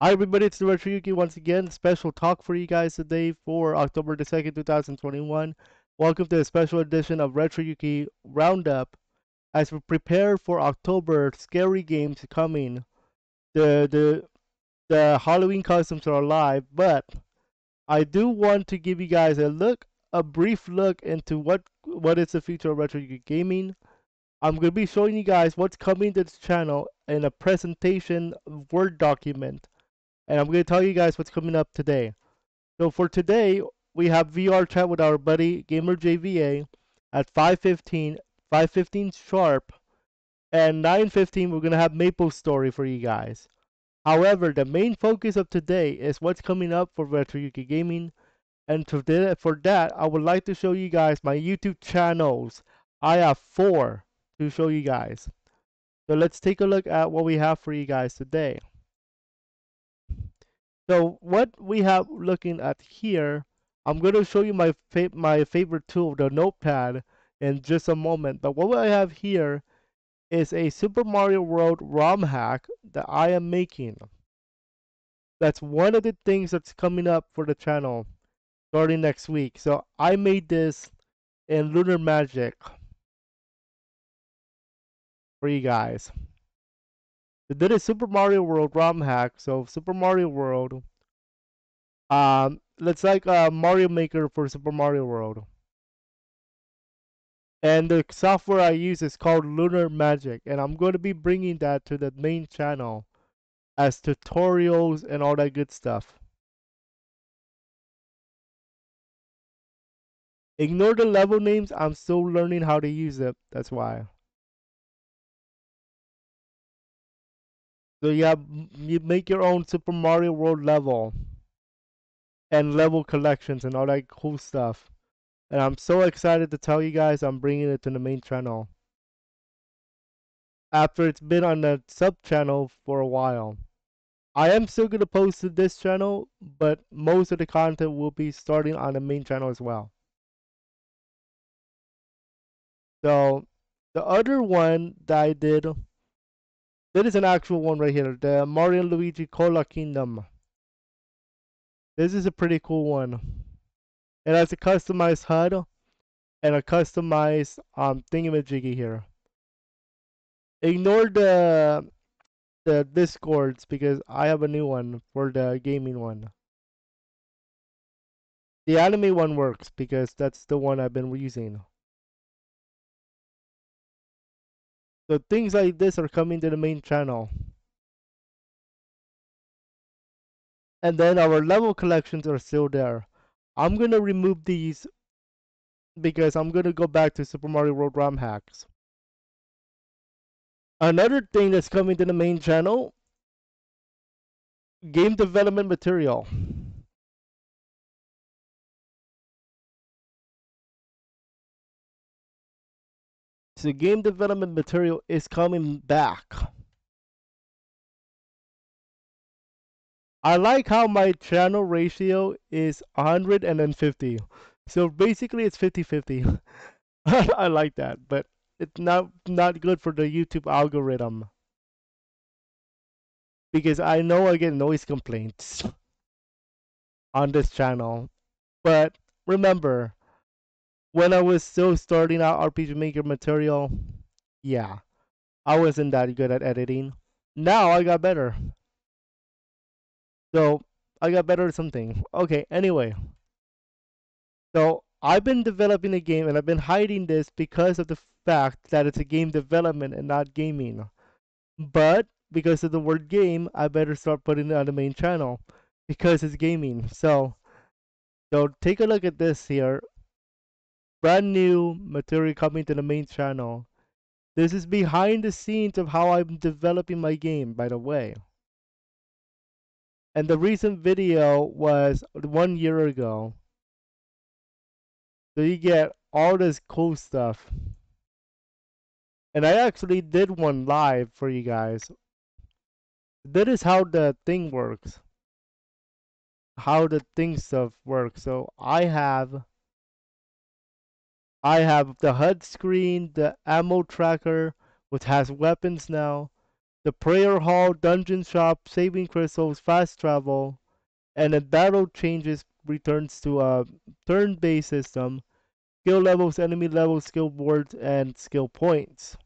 Hi everybody, it's the Retro Yuuki once again. Special talk for you guys today for October the 2nd, 2021. Welcome to a special edition of Retro Yuuki Roundup. As we prepare for October scary games coming, the the the Halloween costumes are alive, but I do want to give you guys a look, a brief look into what what is the future of Retro Gaming. I'm going to be showing you guys what's coming to this channel in a presentation Word document and I'm going to tell you guys what's coming up today. So for today, we have VR chat with our buddy Gamer JVA at 5:15, 5:15 sharp, and 9:15 we're going to have Maple Story for you guys. However, the main focus of today is what's coming up for Retro Yuuki Gaming, and today, for that, I would like to show you guys my YouTube channels. I have four to show you guys. So let's take a look at what we have for you guys today. So what we have looking at here, I'm going to show you my fa my favorite tool, the notepad, in just a moment. But what I have here is a Super Mario World ROM hack that I am making. That's one of the things that's coming up for the channel starting next week. So I made this in Lunar Magic for you guys. They did a Super Mario World ROM hack. So Super Mario World, um, let's like a Mario Maker for Super Mario World. And the software I use is called Lunar Magic, and I'm going to be bringing that to the main channel as tutorials and all that good stuff. Ignore the level names, I'm still learning how to use it, that's why. So yeah, you make your own Super Mario World level and level collections and all that cool stuff. And I'm so excited to tell you guys I'm bringing it to the main channel. After it's been on the sub channel for a while. I am still going to post to this channel, but most of the content will be starting on the main channel as well. So, the other one that I did there is an actual one right here, the Mario and Luigi Cola Kingdom. This is a pretty cool one. It has a customized HUD and a customized um thingamajiggy here. Ignore the the discords because I have a new one for the gaming one. The anime one works because that's the one I've been using. So things like this are coming to the main channel. And then our level collections are still there. I'm going to remove these because I'm going to go back to Super Mario World ROM hacks. Another thing that's coming to the main channel, game development material. So game development material is coming back. I like how my channel ratio is 150. So basically it's 50-50. I like that, but it's not not good for the YouTube algorithm. Because I know I get noise complaints on this channel. But remember, when I was still starting out RPG Maker material, yeah, I wasn't that good at editing. Now I got better. So I got better at something. Okay, anyway. So I've been developing a game and I've been hiding this because of the fact that it's a game development and not gaming. But because of the word game, I better start putting it on the main channel because it's gaming. So so take a look at this here brand new material coming to the main channel. This is behind the scenes of how I'm developing my game, by the way. And the recent video was one year ago. So you get all this cool stuff. And I actually did one live for you guys. That is how the thing works. How the thing stuff works. So I have I have the HUD screen, the ammo tracker, which has weapons now, the prayer hall, dungeon shop, saving crystals, fast travel, and then battle changes returns to a turn-based system, skill levels, enemy levels, skill boards, and skill points.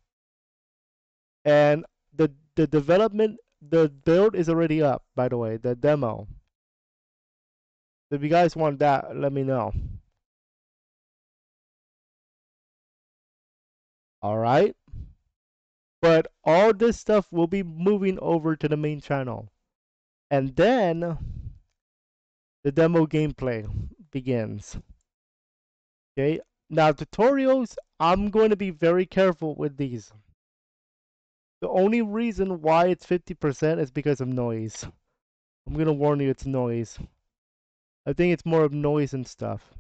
And the the development, the build is already up, by the way, the demo. If you guys want that, let me know. All right. But all this stuff will be moving over to the main channel. And then the demo gameplay begins. Okay. Now tutorials, I'm going to be very careful with these. The only reason why it's 50% is because of noise. I'm going to warn you it's noise. I think it's more of noise and stuff.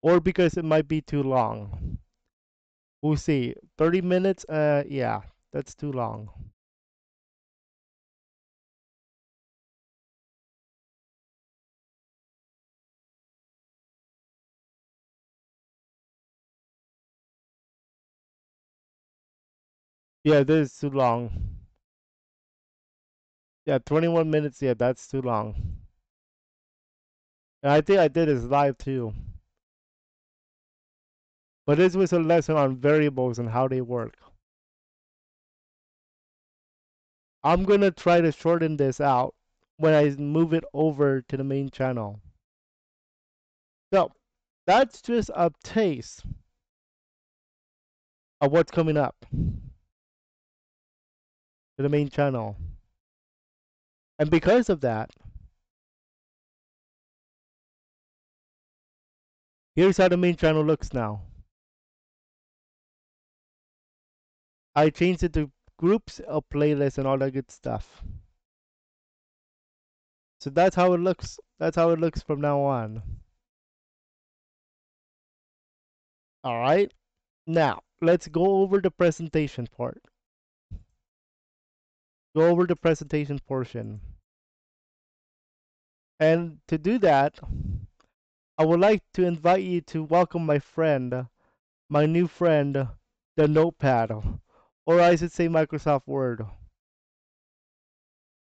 Or because it might be too long. We'll see. 30 minutes? Uh, yeah, that's too long. Yeah, this is too long. Yeah, 21 minutes. Yeah, that's too long. And I think I did this live too. But this was a lesson on variables and how they work. I'm going to try to shorten this out when I move it over to the main channel. So, that's just a taste of what's coming up to the main channel. And because of that, here's how the main channel looks now. I changed it to groups, a playlists and all that good stuff. So that's how it looks. That's how it looks from now on. All right. Now, let's go over the presentation part go over the presentation portion. And to do that, I would like to invite you to welcome my friend, my new friend, the Notepad, or I should say Microsoft Word.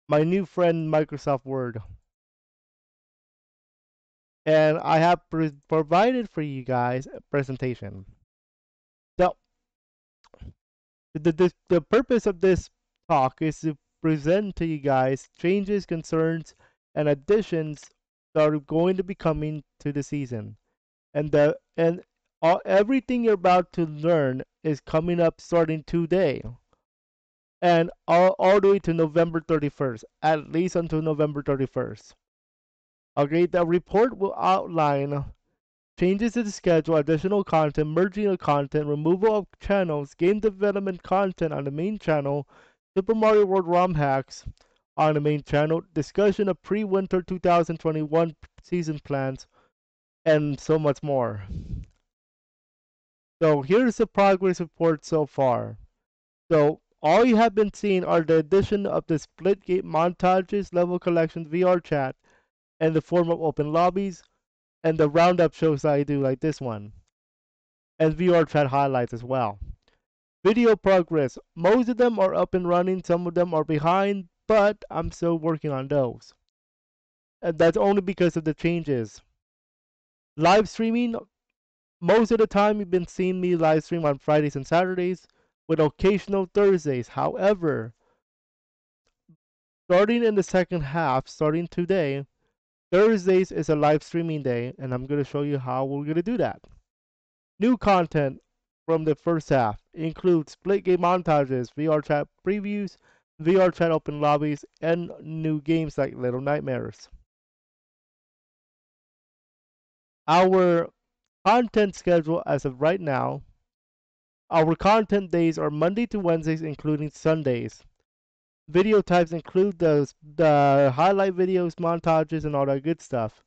My new friend, Microsoft Word. And I have provided for you guys a presentation. So, the, the, the purpose of this talk is to present to you guys changes, concerns, and additions that are going to be coming to the season. And the and all, everything you're about to learn is coming up starting today. And all, all the way to November 31st, at least until November 31st. Okay, the report will outline changes to the schedule, additional content, merging of content, removal of channels, game development content on the main channel, Super Mario World ROM hacks on the main channel, discussion of pre-winter 2021 season plans, and so much more. So here's the progress report so far. So all you have been seeing are the addition of the Splitgate montages, level collection, VR chat, and the form of open lobbies, and the roundup shows that I do like this one, and VR chat highlights as well. Video progress. Most of them are up and running, some of them are behind, but I'm still working on those. And that's only because of the changes. Live streaming. Most of the time, you've been seeing me live stream on Fridays and Saturdays with occasional Thursdays. However, starting in the second half, starting today, Thursdays is a live streaming day, and I'm going to show you how we're going to do that. New content from the first half includes Splitgate montages, VR chat previews, VR chat open lobbies, and new games like Little Nightmares. Our content schedule as of right now, our content days are Monday to Wednesdays, including Sundays. Video types include the, the highlight videos, montages, and all that good stuff.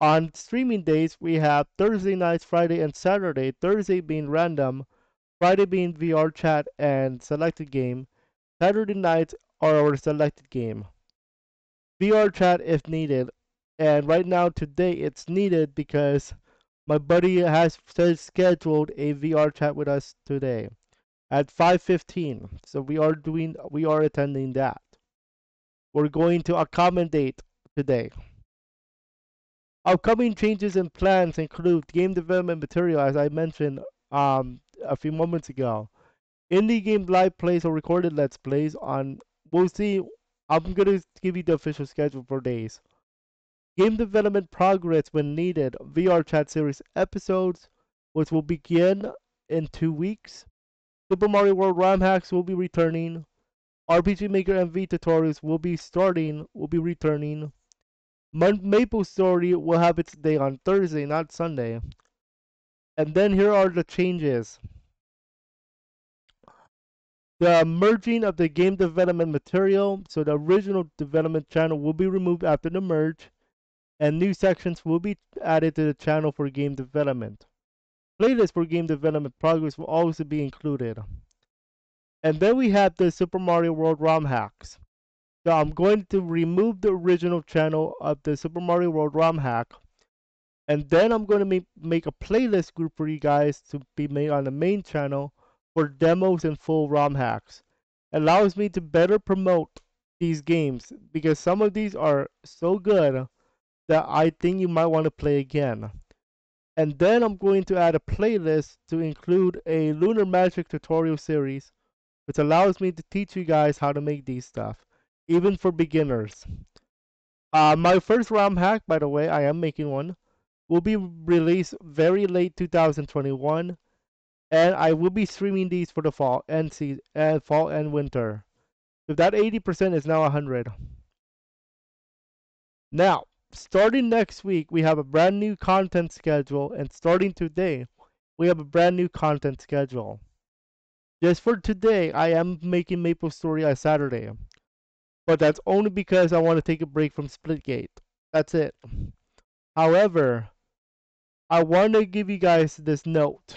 On streaming days, we have Thursday nights, Friday, and Saturday. Thursday being random, Friday being VR chat and selected game. Saturday nights are our selected game. VR chat if needed. And right now, today, it's needed because my buddy has scheduled a VR chat with us today. at 5:15. So we are doing we are attending that. We're going to accommodate today. Upcoming changes and plans include game development material, as I mentioned um, a few moments ago. Indie game live plays or recorded let's plays on. We'll see. I'm gonna give you the official schedule for days. Game development progress when needed. VR chat series episodes, which will begin in two weeks. Super Mario World ROM hacks will be returning. RPG Maker MV tutorials will be starting, will be returning. Maple Story will have its day on Thursday, not Sunday. And then here are the changes. The merging of the game development material, so the original development channel will be removed after the merge, and new sections will be added to the channel for game development. Playlists for game development progress will also be included. And then we have the Super Mario World ROM hacks. So I'm going to remove the original channel of the Super Mario World ROM hack. And then I'm going to make, make a playlist group for you guys to be made on the main channel for demos and full ROM hacks. It allows me to better promote these games because some of these are so good that I think you might want to play again. And then I'm going to add a playlist to include a Lunar Magic tutorial series which allows me to teach you guys how to make these stuff, even for beginners. Uh, my first ROM hack, by the way, I am making one, will be released very late 2021, and I will be streaming these for the fall and and fall and winter. If that 80% is now 100. Now, starting next week, we have a brand new content schedule, and starting today, we have a brand new content schedule. Just for today, I am making Maple Story on Saturday. But that's only because I want to take a break from Splitgate. That's it. However, I want to give you guys this note.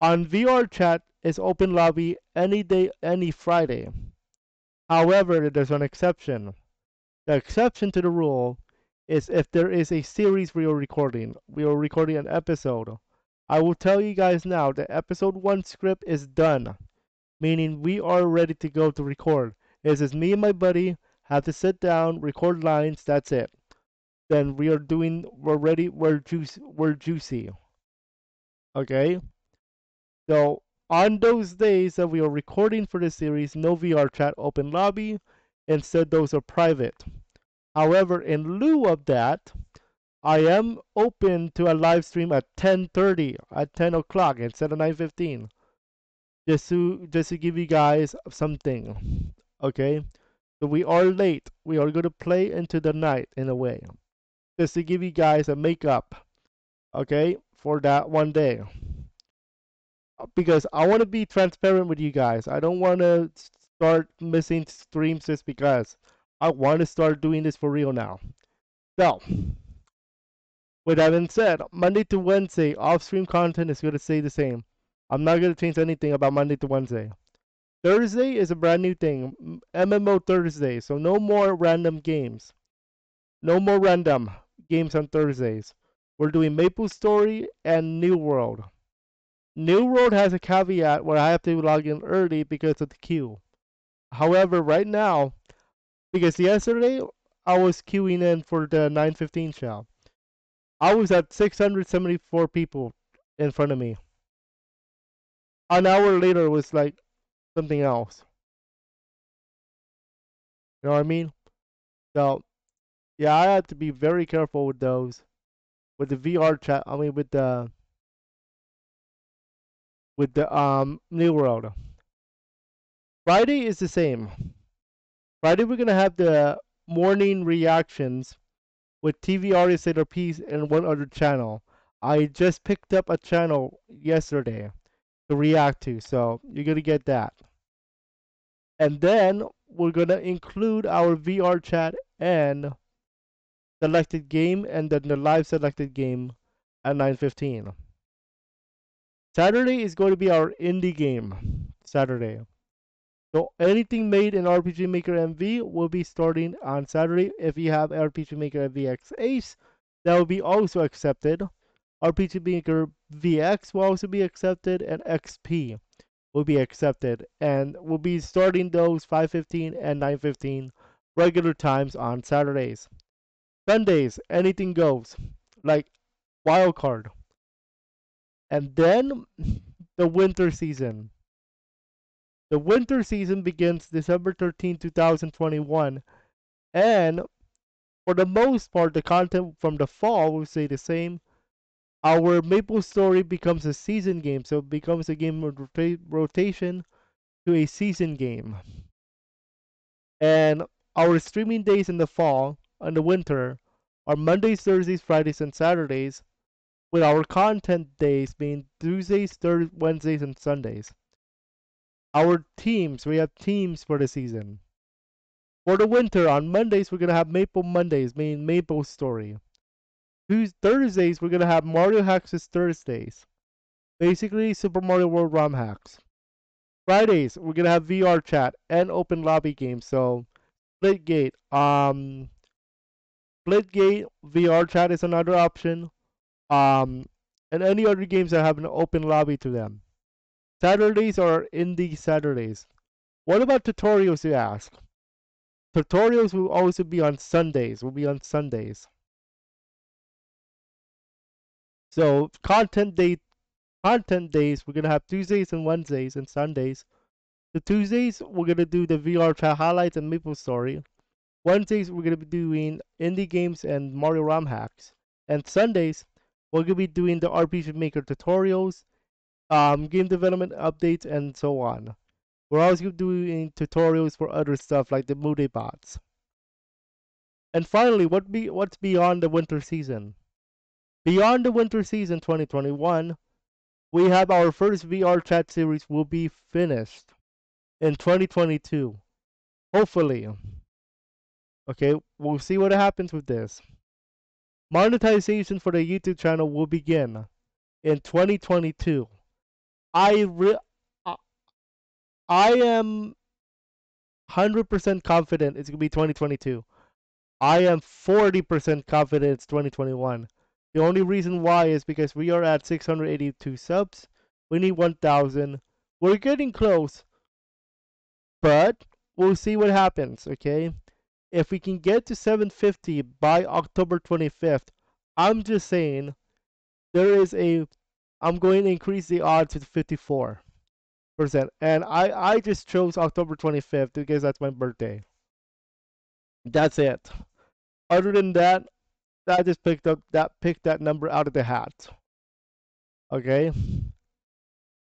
On VR chat is open lobby any day, any Friday. However, there's an exception. The exception to the rule is if there is a series we are recording. We are recording an episode. I will tell you guys now the episode 1 script is done, meaning we are ready to go to record. It's just me and my buddy have to sit down, record lines, that's it. Then we are doing, we're ready, we're, juice, we're juicy. Okay? So, on those days that we are recording for the series, no VR chat open lobby. Instead, those are private. However, in lieu of that, I am open to a live stream at 10:30 at 10 o'clock instead of 9:15. Just to just to give you guys something, okay? So we are late. We are gonna play into the night in a way, just to give you guys a makeup, okay, for that one day. Because I want to be transparent with you guys. I don't want to start missing streams just because. I want to start doing this for real now. So. With that being said, Monday to Wednesday, off stream content is going to stay the same. I'm not going to change anything about Monday to Wednesday. Thursday is a brand new thing MMO Thursday, so no more random games. No more random games on Thursdays. We're doing Maple Story and New World. New World has a caveat where I have to log in early because of the queue. However, right now, because yesterday I was queuing in for the 915 show. I was at 674 people in front of me. An hour later, it was like something else. You know what I mean? So, yeah, I had to be very careful with those. With the VR chat, I mean, with the with the um New World. Friday is the same. Friday we're gonna have the morning reactions with TV artists that are piece and one other channel. I just picked up a channel yesterday to react to, so you're gonna get that. And then we're gonna include our VR chat and selected game and then the live selected game at 9:15. Saturday is going to be our indie game. Saturday. So anything made in RPG Maker MV will be starting on Saturday. If you have RPG Maker VX Ace, that will be also accepted. RPG Maker VX will also be accepted, and XP will be accepted, and we'll be starting those 5:15 and 9:15 regular times on Saturdays. Sundays, anything goes, like wild card. And then the winter season. The winter season begins December 13, 2021, and for the most part, the content from the fall will stay the same. Our Maple Story becomes a season game, so it becomes a game of rota rotation to a season game. And our streaming days in the fall and the winter are Mondays, Thursdays, Fridays, and Saturdays, with our content days being Tuesdays, Thursdays, Wednesdays, and Sundays. Our teams, we have teams for the season. For the winter, on Mondays, we're going to have Maple Mondays, meaning Maple Story. Thursdays, we're going to have Mario Hacks Thursdays. Basically, Super Mario World ROM hacks. Fridays, we're going to have VR chat and open lobby games. So, Splitgate. Um, Splitgate VR chat is another option. Um, and any other games that have an open lobby to them. Saturdays are indie Saturdays. What about tutorials, you ask? Tutorials will also be on Sundays, will be on Sundays. So content day content days, we're gonna have Tuesdays and Wednesdays and Sundays. The Tuesdays we're gonna do the VR chat highlights and Maple Story. Wednesdays we're gonna be doing indie games and Mario ROM hacks. And Sundays we're gonna be doing the RPG Maker tutorials, um, game development updates, and so on. We're also doing tutorials for other stuff like the Moody bots. And finally, what be what's beyond the winter season? Beyond the winter season 2021, we have our first VR chat series will be finished in 2022. Hopefully. Okay, we'll see what happens with this. Monetization for the YouTube channel will begin in 2022. I re- uh, I am 100% confident it's going to be 2022. I am 40% confident it's 2021. The only reason why is because we are at 682 subs. We need 1,000. We're getting close. But we'll see what happens, okay? If we can get to 750 by October 25th, I'm just saying there is a I'm going to increase the odds to 54 percent. And I I just chose October 25th because that's my birthday. That's it. Other than that, I just picked up that picked that number out of the hat. Okay.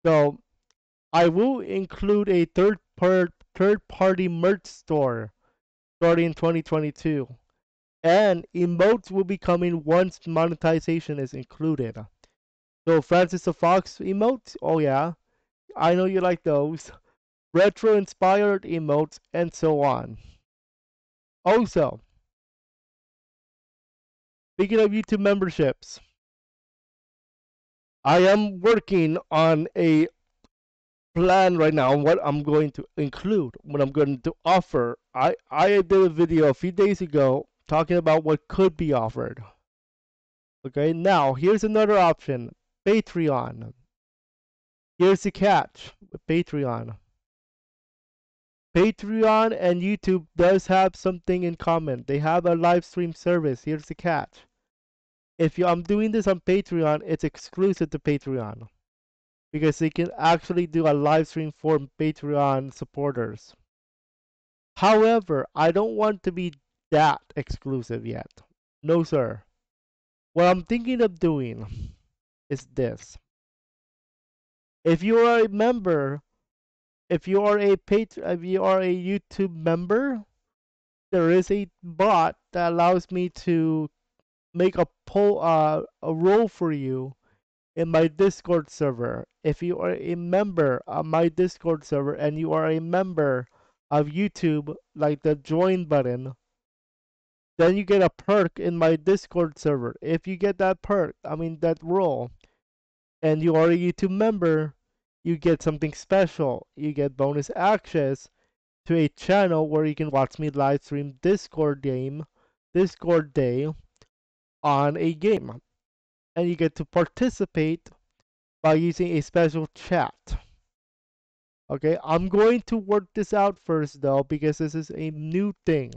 So I will include a third part third party merch store starting in 2022. And emotes will be coming once monetization is included. So Francis the Fox emotes, oh yeah. I know you like those. Retro inspired emotes and so on. Also, speaking of YouTube memberships, I am working on a plan right now on what I'm going to include, what I'm going to offer. I, I did a video a few days ago talking about what could be offered. Okay, now here's another option Patreon. Here's the catch with Patreon. Patreon and YouTube does have something in common. They have a live stream service. Here's the catch. If you, I'm doing this on Patreon, it's exclusive to Patreon. Because they can actually do a live stream for Patreon supporters. However, I don't want to be that exclusive yet. No, sir. What I'm thinking of doing is this. If you are a member, if you are a patron, if you are a YouTube member, there is a bot that allows me to make a poll, uh, a role for you in my Discord server. If you are a member of my Discord server and you are a member of YouTube, like the join button, then you get a perk in my Discord server. If you get that perk, I mean that role, and you are a YouTube member, you get something special. You get bonus access to a channel where you can watch me live stream Discord game, Discord day on a game. And you get to participate by using a special chat. Okay, I'm going to work this out first though because this is a new thing.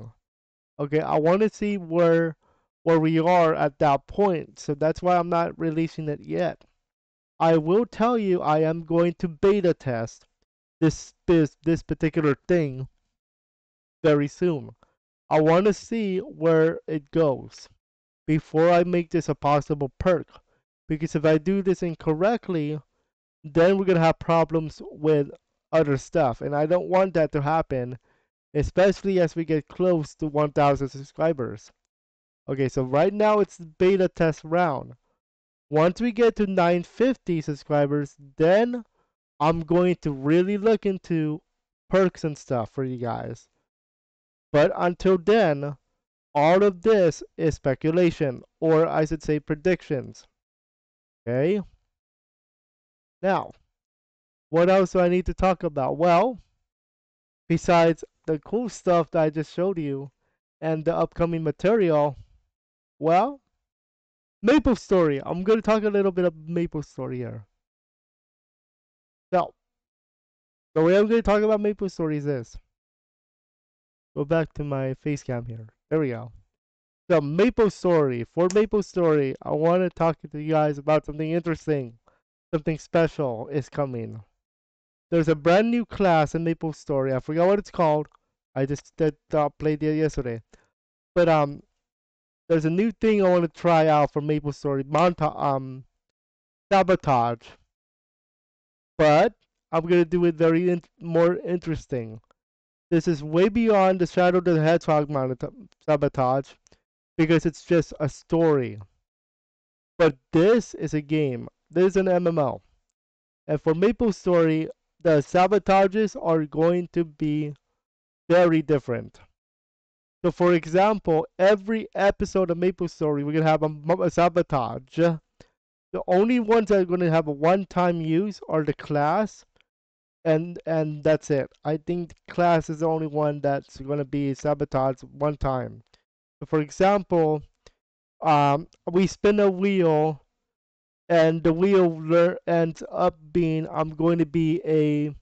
Okay, I want to see where where we are at that point. So that's why I'm not releasing it yet. I will tell you I am going to beta test this this this particular thing very soon. I want to see where it goes before I make this a possible perk. Because if I do this incorrectly, then we're gonna have problems with other stuff, and I don't want that to happen, especially as we get close to 1,000 subscribers. Okay, so right now it's beta test round. Once we get to 950 subscribers, then I'm going to really look into perks and stuff for you guys. But until then, all of this is speculation, or I should say predictions. Okay? Now, what else do I need to talk about? Well, besides the cool stuff that I just showed you and the upcoming material, well, Maple Story. I'm going to talk a little bit of Maple Story here. Now, the way I'm going to talk about Maple Story is this. Go back to my face cam here. There we go. The Maple Story. For Maple Story, I want to talk to you guys about something interesting. Something special is coming. There's a brand new class in Maple Story. I forgot what it's called. I just did, uh, played it yesterday. But um, there's a new thing I want to try out for Maple Story. Monta um, sabotage. But I'm gonna do it very in more interesting. This is way beyond the Shadow the Hedgehog sabotage because it's just a story. But this is a game. This is an MMO. And for Maple Story, the sabotages are going to be very different. So, for example, every episode of Maple Story, we're going to have a, a sabotage. The only ones that are going to have a one-time use are the class, and and that's it. I think class is the only one that's going to be sabotaged one time. So for example, um, we spin a wheel and the wheel ends up being I'm going to be a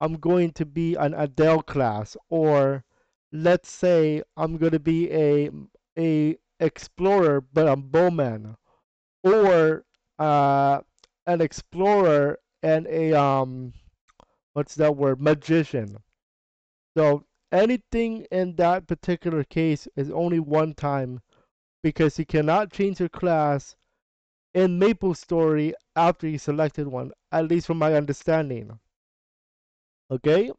I'm going to be an Adele class or let's say I'm going to be a a explorer but I'm bowman or uh, an explorer and a um what's that word magician so anything in that particular case is only one time because you cannot change your class in Maple Story after you selected one, at least from my understanding. Okay?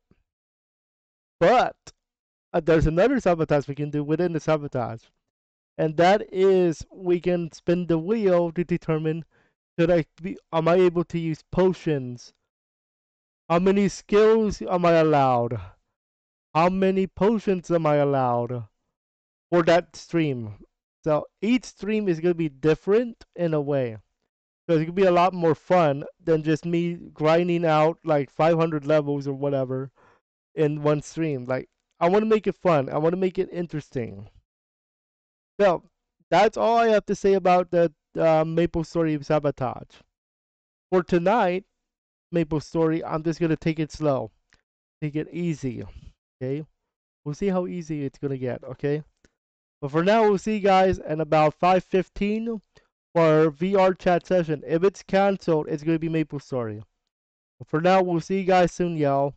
But uh, there's another sabotage we can do within the sabotage. And that is we can spin the wheel to determine should I be am I able to use potions? How many skills am I allowed? How many potions am I allowed for that stream? So each stream is going to be different in a way. So it could be a lot more fun than just me grinding out like 500 levels or whatever in one stream. Like, I want to make it fun. I want to make it interesting. So, that's all I have to say about the uh, Maple Story Sabotage. For tonight, Maple Story, I'm just going to take it slow. Take it easy. Okay? We'll see how easy it's going to get. Okay? But for now, we'll see you guys in about 5.15 for our VR chat session. If it's canceled, it's going to be Maple Story. But for now, we'll see you guys soon, y'all.